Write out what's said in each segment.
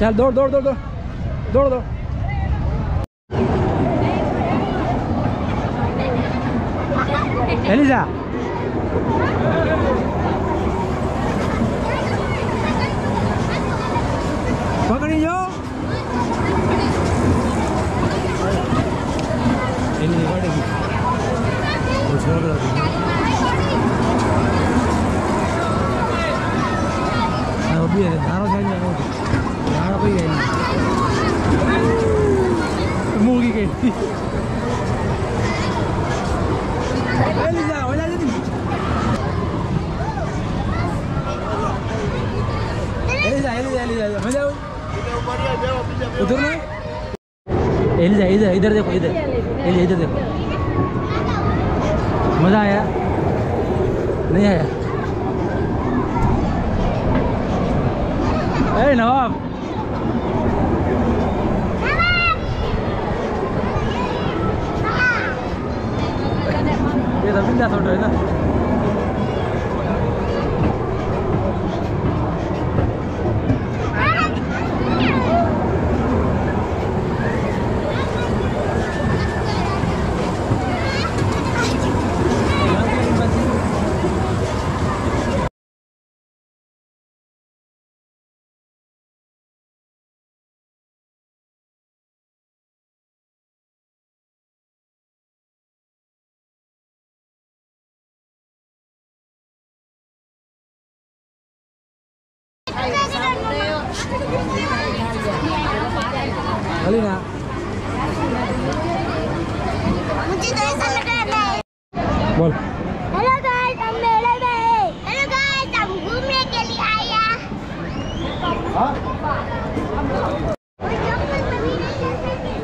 Gel dur dur dur dur. Dur dur. Eliza. Bakın yo. Elini var ya. Boşuna bırakın. Abi, nanos उधर ना इधर इधर देखो इधर इधर देखो मज़ा आया नहीं आया नवाब Alina मुझे तो ऐसा लग रहा है बोल। हेलो गाइस हम मेले में हैं हेलो गाइस हम घूमने के लिए आए हैं?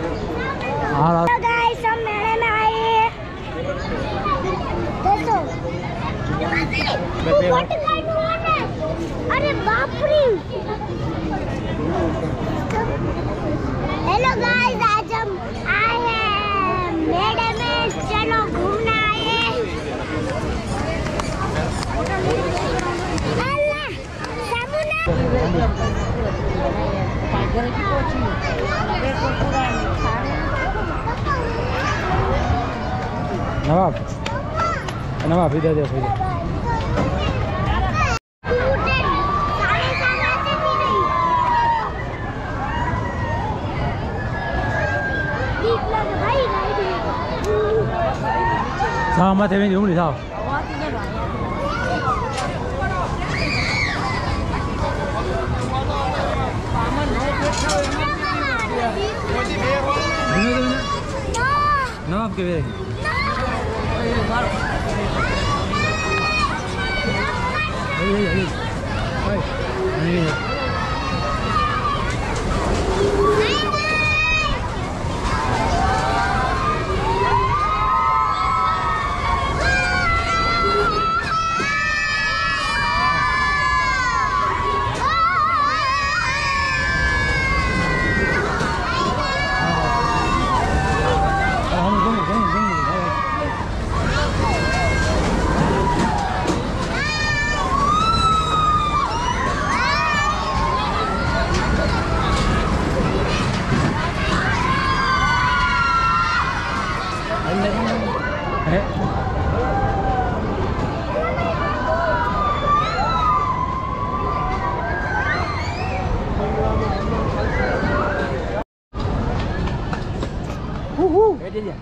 हेलो गाइस हम मेले में आए हैं देखो नवाब नवाब इधर देखो इधर सारे सामान भी नहीं ठीक que ver aquí. Ahí, ahí, ahí. Ahí. Ahí. Huhu, 弟